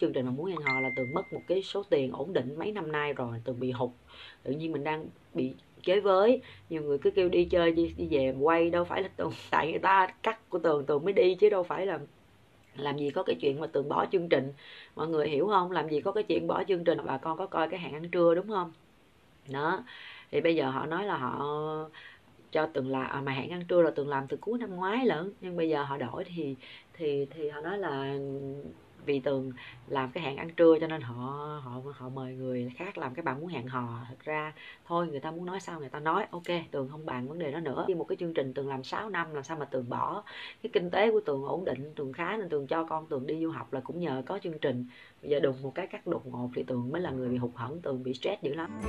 chương trình mà muốn hẹn hò là tường mất một cái số tiền ổn định mấy năm nay rồi tường bị hụt. Tự nhiên mình đang bị chế với nhiều người cứ kêu đi chơi đi, đi về quay đâu phải là tường tại người ta cắt của tường tường mới đi chứ đâu phải là làm gì có cái chuyện mà tường bỏ chương trình. Mọi người hiểu không? Làm gì có cái chuyện bỏ chương trình bà con có coi cái hẹn ăn trưa đúng không? Đó. Thì bây giờ họ nói là họ cho từng là à, mà hẹn ăn trưa là từng làm từ cuối năm ngoái lận nhưng bây giờ họ đổi thì thì thì họ nói là vì tường làm cái hẹn ăn trưa cho nên họ họ họ mời người khác làm cái bạn muốn hẹn hò. Thật ra thôi, người ta muốn nói sao người ta nói. Ok, tường không bàn vấn đề đó nữa. Khi một cái chương trình tường làm 6 năm làm sao mà tường bỏ. Cái kinh tế của tường ổn định, tường khá nên tường cho con tường đi du học là cũng nhờ có chương trình. Bây giờ đùng một cái cắt đột ngột thì tường mới là người bị hụt hẫng, tường bị stress dữ lắm.